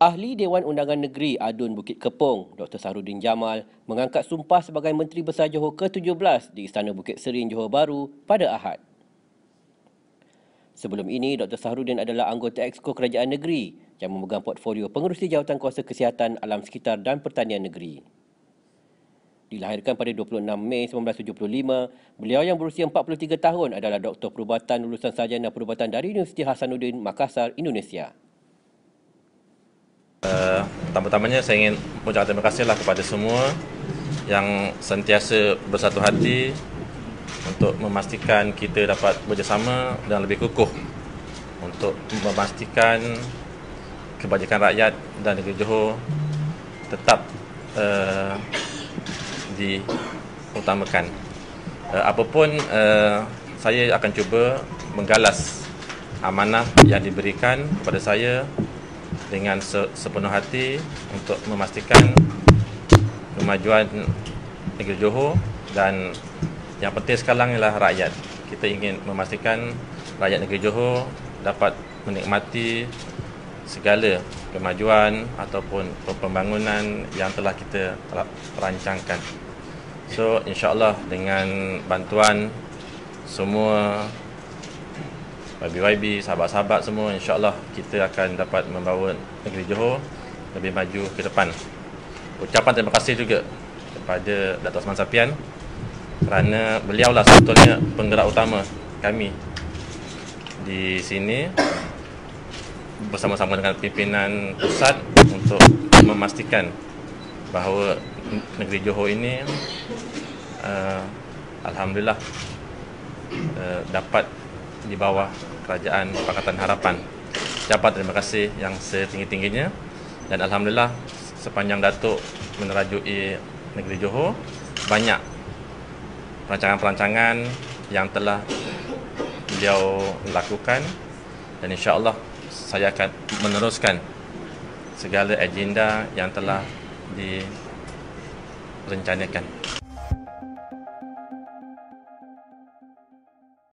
Ahli Dewan Undangan Negeri Adun Bukit Kepong, Dr. Sahrudin Jamal, mengangkat sumpah sebagai Menteri Besar Johor ke-17 di Istana Bukit Serin, Johor Bahru pada Ahad. Sebelum ini, Dr. Sahrudin adalah anggota Exco Kerajaan Negeri yang memegang portfolio pengurusi jawatan kuasa kesihatan alam sekitar dan pertanian negeri. Dilahirkan pada 26 Mei 1975, beliau yang berusia 43 tahun adalah doktor perubatan lulusan sarjana perubatan dari Universiti Hasanuddin, Makassar, Indonesia. Uh, pertama-tamanya saya ingin mengucapkan terima kasihlah kepada semua yang sentiasa bersatu hati untuk memastikan kita dapat bekerjasama dan lebih kukuh untuk memastikan kebajikan rakyat dan negeri Johor tetap uh, diutamakan. Uh, apapun uh, saya akan cuba menggalas amanah yang diberikan kepada saya dengan sepenuh hati untuk memastikan kemajuan negeri Johor dan yang penting sekarang ialah rakyat. Kita ingin memastikan rakyat negeri Johor dapat menikmati segala kemajuan ataupun pembangunan yang telah kita rancangkan. So insyaAllah dengan bantuan semua YB-YB, sahabat-sahabat semua insyaAllah kita akan dapat membawa negeri Johor lebih maju ke depan. Ucapan terima kasih juga kepada Datuk Osman Sapian kerana beliau lah sebetulnya penggerak utama kami di sini bersama-sama dengan pimpinan pusat untuk memastikan bahawa negeri Johor ini uh, Alhamdulillah uh, dapat di bawah Kerajaan Pakatan Harapan. Ucapan terima kasih yang setinggi-tingginya dan Alhamdulillah sepanjang Datuk menerajui negeri Johor banyak perancangan-perancangan yang telah beliau lakukan dan insyaAllah saya akan meneruskan segala agenda yang telah direncanakan.